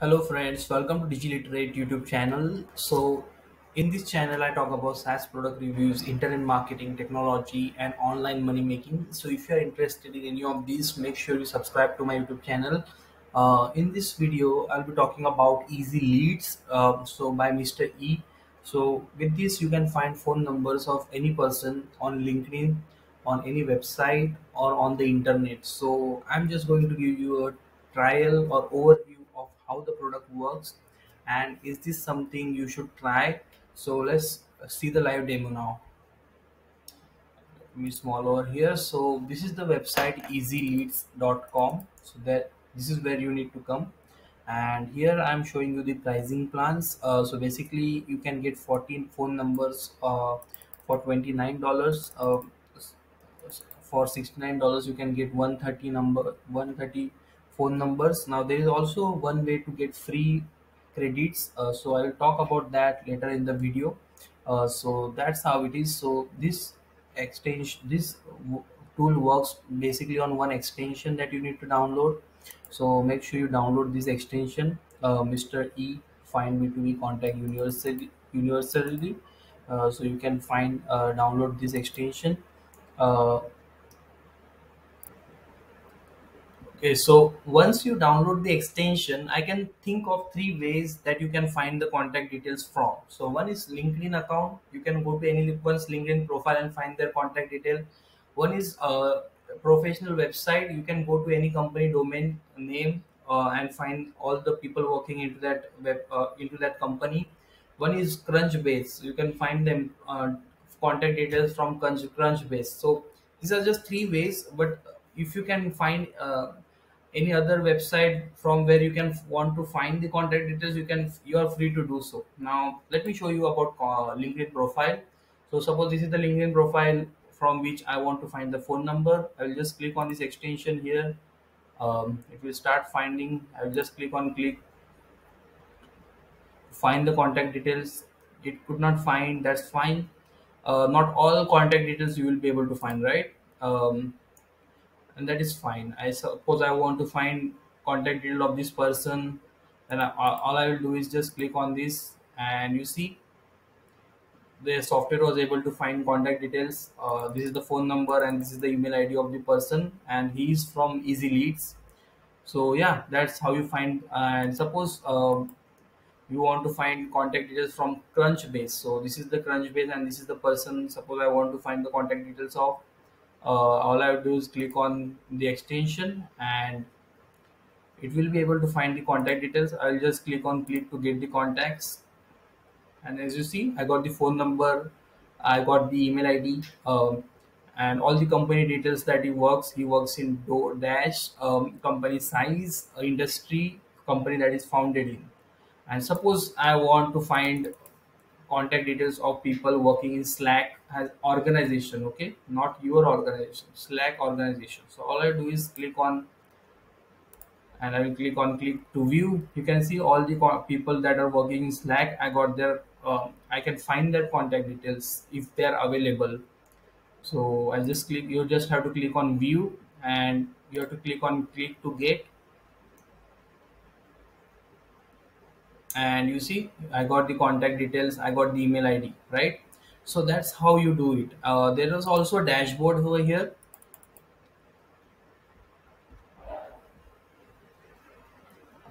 Hello friends, welcome to DigiLiterate YouTube channel. So in this channel I talk about SaaS product reviews, internet marketing, technology and online money making. So if you are interested in any of these, make sure you subscribe to my YouTube channel. Uh, in this video, I'll be talking about EasyLeadz. Uh, so by Mr. E. So with this, you can find phone numbers of any person on LinkedIn, on any website or on the internet. So I'm just going to give you a trial or overview how the product works and is this something you should try? So let's see the live demo now. Let me small over here. So this is the website easyleadz.com so that this is where you need to come. And here i'm showing you the pricing plans. Uh, so basically you can get 14 phone numbers uh, for 29 dollars. Uh, for 69 dollars you can get 130 number 130 phone numbers. Now there is also one way to get free credits. Uh, so i'll talk about that later in the video. Uh, so that's how it is. So this extension this tool works basically on one extension that you need to download. So make sure you download this extension. Uh, mr e find me to be contact universally universally uh, so you can find uh, download this extension uh, Okay, so once you download the extension, I can think of three ways that you can find the contact details from. So one is LinkedIn account. You can go to anyone's LinkedIn profile and find their contact detail. One is a professional website. You can go to any company domain name uh, and find all the people working into that web uh, into that company. One is Crunchbase. You can find them uh, contact details from Crunch Crunchbase. So these are just three ways, but if you can find uh, any other website from where you can want to find the contact details you can you are free to do so. Now let me show you about uh, linkedin profile. So suppose this is the linkedin profile from which i want to find the phone number. I will just click on this extension here. Um, it will start finding. I will just click on click. Find the contact details. It could not find. That's fine. Uh, not all contact details you will be able to find right? Um, and that is fine. I suppose i want to find contact detail of this person then I, all i will do is just click on this and you see the software was able to find contact details. Uh, this is the phone number and this is the email id of the person and he is from EasyLeadz. So yeah that's how you find and suppose um, you want to find contact details from crunchbase. So this is the crunchbase and this is the person suppose i want to find the contact details of all I have to do is click on the extension and it will be able to find the contact details. I'll just click on click to get the contacts and as you see I got the phone number, I got the email ID um, and all the company details that he works. He works in DoorDash, um, company size, uh, industry, company that is founded in. And suppose I want to find contact details of people working in slack as organization okay? Not your organization slack organization. So all i do is click on and i will click on click to view. You can see all the people that are working in slack. I got their um, i can find their contact details if they are available. So i just click you just have to click on view and you have to click on click to get and you see i got the contact details i got the email id right? So that's how you do it. Uh, there is also a dashboard over here.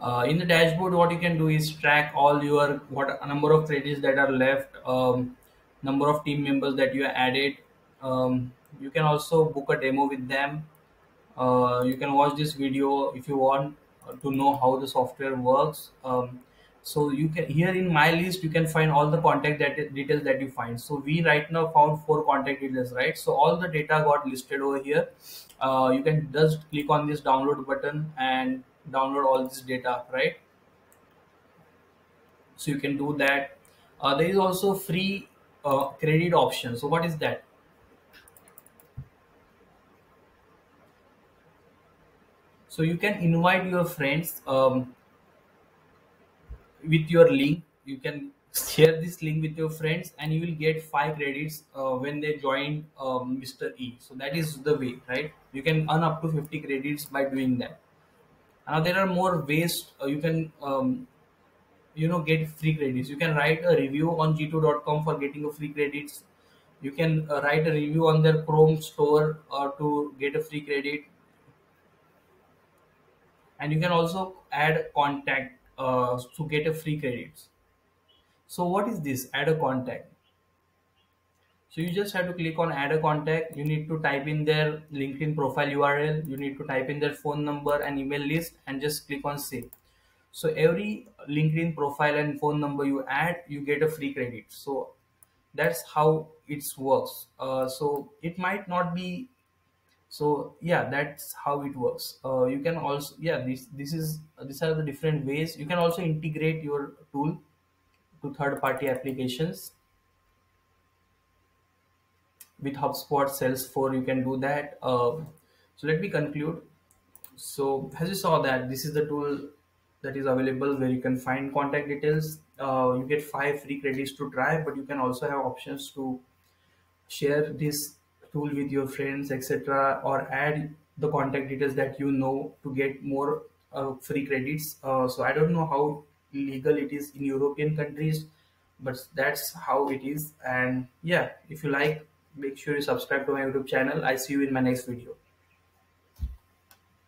Uh, in the dashboard what you can do is track all your what number of credits that are left um, number of team members that you added. Um, you can also book a demo with them. Uh, you can watch this video if you want to know how the software works. Um, so you can here in my list you can find all the contact that details that you find. So we right now found four contact details right? So all the data got listed over here. Uh, you can just click on this download button and download all this data right? So you can do that. Uh, there is also free uh, credit option. So what is that? So you can invite your friends um, with your link. You can share this link with your friends and you will get five credits uh, when they join um, mr e. So that is the way right? You can earn up to 50 credits by doing that. Now there are more ways uh, you can um, you know get free credits. You can write a review on g2.com for getting a free credits. You can uh, write a review on their chrome store uh, to get a free credit. And you can also add contact uh, to get a free credits so what is this? Add a contact. So you just have to click on add a contact. You need to type in their linkedin profile url you need to type in their phone number and email list and just click on save. So every linkedin profile and phone number you add you get a free credit. So that's how it works. Uh, so it might not be so yeah that's how it works. Uh, you can also yeah this this is these are the different ways. You can also integrate your tool to third party applications. With hubspot salesforce you can do that. Um, so let me conclude. So as you saw that this is the tool that is available where you can find contact details. Uh, you get five free credits to try but you can also have options to share this tool with your friends etc or add the contact details that you know to get more uh, free credits. Uh, so i don't know how legal it is in european countries but that's how it is. And yeah if you like make sure you subscribe to my youtube channel. I see you in my next video